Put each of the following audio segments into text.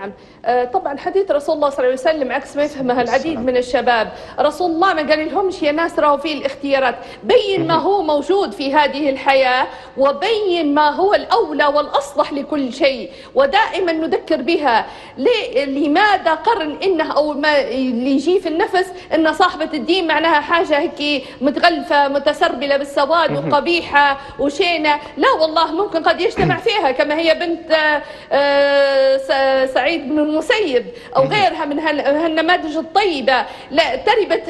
نعم. آه، طبعا حديث رسول الله صلى الله عليه وسلم عكس ما يفهمها العديد من الشباب. رسول الله ما قال لهمش يا ناس راهو في الاختيارات. بين ما هو موجود في هذه الحياة وبين ما هو الأولى والأصلح لكل شيء. ودائما نذكر بها. لماذا قرن إنه أو ما اللي يجي في النفس إن صاحبة الدين معناها حاجة هيك متغلفة متسربلة بالسواد وقبيحة وشينة. لا والله ممكن قد يجتمع فيها كما هي بنت آه، آه، س- سعيد بن المسيب أو غيرها من هال- هالنماذج الطيبة. لا تربت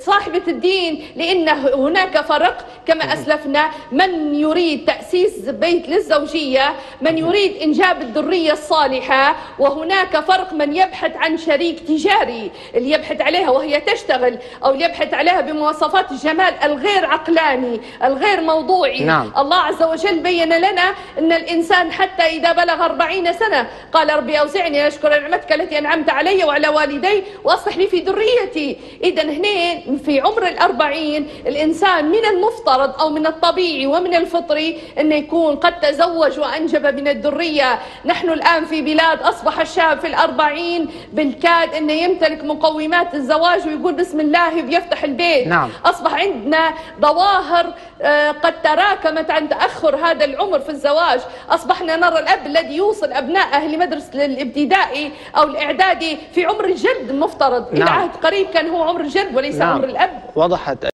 صاحبة الدين لأن هناك فرق. كما أسلفنا من يريد تأسيس بيت للزوجية من يريد إنجاب الذرية الصالحة. وهناك فرق من يبحث عن شريك تجاري اللي يبحث عليها وهي تشتغل أو اللي يبحث عليها بمواصفات الجمال الغير عقلاني الغير موضوعي. نعم. الله عز وجل بين لنا أن الإنسان حتى إذا بلغ أربعين سنة قال ربي أوزعني أن أشكر نعمتك التي أنعمت علي وعلى والدي وأصلح لي في ذريتي. إذا هنا في عمر الأربعين الإنسان من المفترض أو من الطبيعي ومن الفطري أنه يكون قد تزوج وأنجب من الذرية. نحن الآن في بلاد أصبح الشاب في الأربعين بالكاد أنه يمتلك مقومات الزواج ويقول بسم الله بيفتح البيت. نعم. أصبح عندنا ظواهر آه، قد تراكمت عن تأخر هذا العمر في الزواج. أصبحنا نرى الأب الذي يوصل أبنائه لمدرسة الابتدائي أو الإعدادي في عمر الجد المفترض إلى نعم. عهد قريب كان هو عمر الجد وليس نعم. عمر الأب وضحت